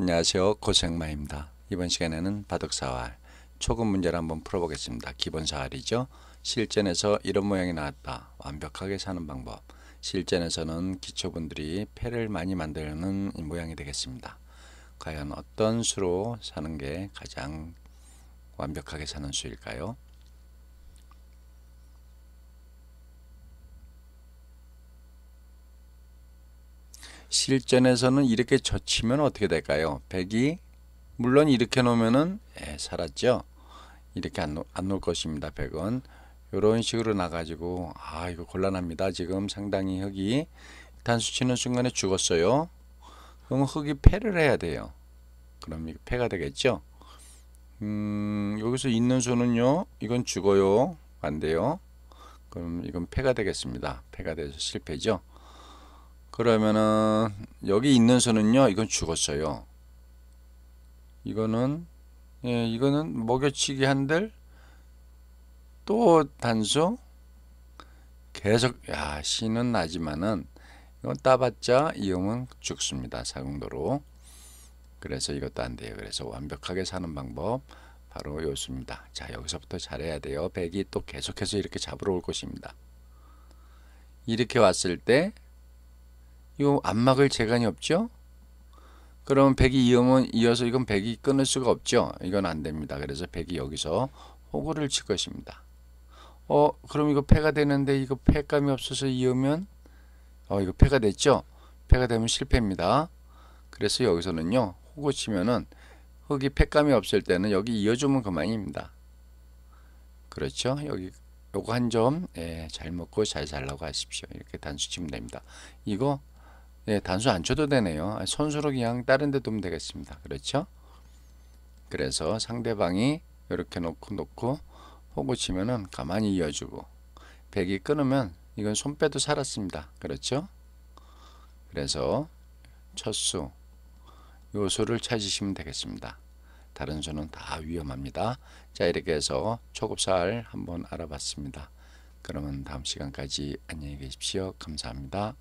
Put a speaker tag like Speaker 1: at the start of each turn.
Speaker 1: 안녕하세요. 고생마입니다. 이번 시간에는 바둑사활. 초급 문제를 한번 풀어보겠습니다. 기본 사활이죠. 실전에서 이런 모양이 나왔다. 완벽하게 사는 방법. 실전에서는 기초분들이 패를 많이 만드는 모양이 되겠습니다. 과연 어떤 수로 사는 게 가장 완벽하게 사는 수일까요 실전에서는 이렇게 젖히면 어떻게 될까요? 백이 물론 이렇게 놓으면은 예, 살았죠. 이렇게 안, 안 놓을 것입니다. 백은 이런 식으로 나가지고 아 이거 곤란합니다. 지금 상당히 흙이 단수 치는 순간에 죽었어요. 그럼 흙이 패를 해야 돼요. 그럼 이거 패가 되겠죠. 음, 여기서 있는 수는요. 이건 죽어요. 안 돼요. 그럼 이건 패가 되겠습니다. 패가 돼서 실패죠. 그러면은 여기 있는 수는요 이건 죽었어요. 이거는 예 이거는 먹여치기 한들 또 단수 계속 야 신은 나지만은 이건 따봤자 이음은 죽습니다 사공도로. 그래서 이것도 안 돼요. 그래서 완벽하게 사는 방법 바로 요수입니다. 자 여기서부터 잘해야 돼요. 백이 또 계속해서 이렇게 잡으러 올 것입니다. 이렇게 왔을 때 요 안막을 재간이 없죠? 그러면 백이 이으면 이어서 이건 백이 끊을 수가 없죠? 이건 안 됩니다. 그래서 백이 여기서 호구를 칠 것입니다. 어, 그럼 이거 패가 되는데 이거 패감이 없어서 이으면 어, 이거 패가 됐죠? 패가 되면 실패입니다. 그래서 여기서는요. 호구 치면은 흙이 패감이 없을 때는 여기 이어주면 그만입니다. 그렇죠? 여기 요거 한 점 예, 잘 먹고 잘 살라고 하십시오. 이렇게 단수 치면 됩니다. 이거 네, 단수 안 쳐도 되네요. 손수로 그냥 다른 데 두면 되겠습니다. 그렇죠? 그래서 상대방이 이렇게 놓고 놓고 호구 치면은 가만히 이어주고 백이 끊으면 이건 손 빼도 살았습니다. 그렇죠? 그래서 첫 수, 요 수를 찾으시면 되겠습니다. 다른 수는 다 위험합니다. 자 이렇게 해서 초급살 한번 알아봤습니다. 그러면 다음 시간까지 안녕히 계십시오. 감사합니다.